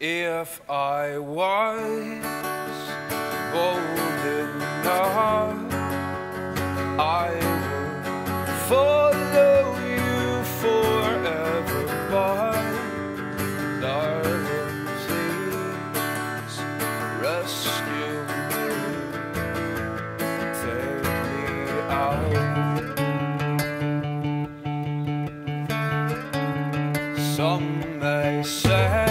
If I was bold enough, I would follow you forever. But darling, please rescue me, take me out. Some may say.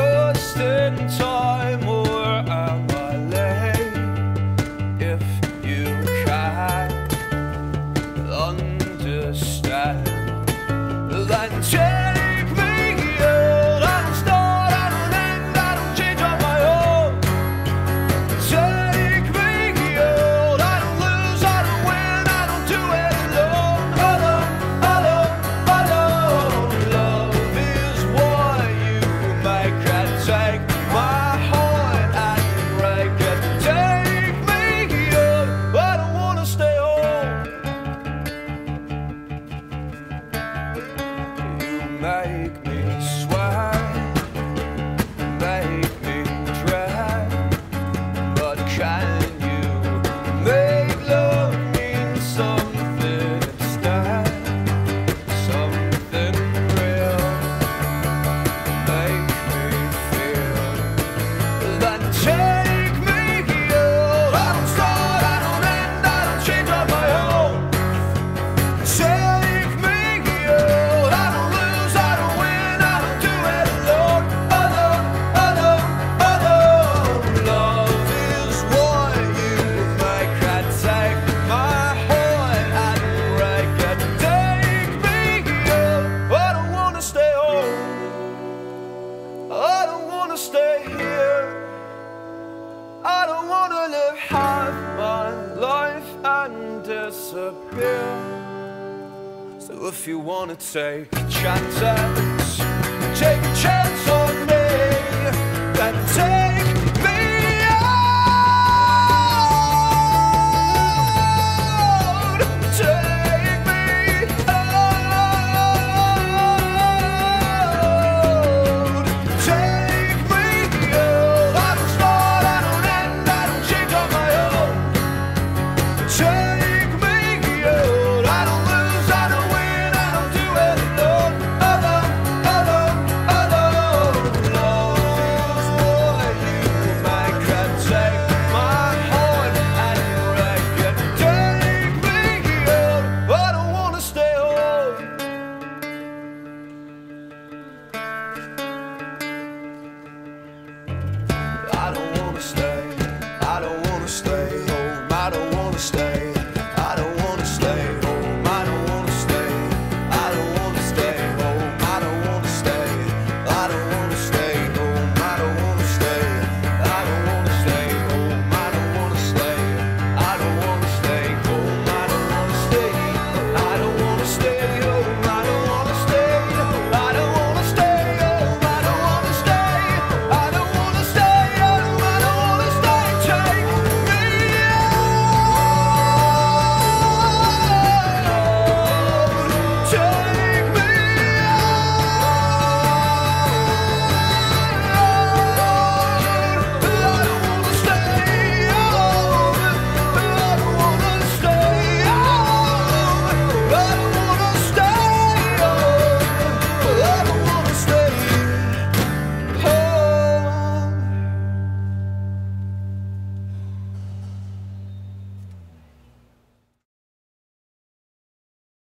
just in time or am I late if you? make me sweat, make me but can wanna stay here. I don't wanna live half my life and disappear. So if you wanna take a chance, take a chance on me.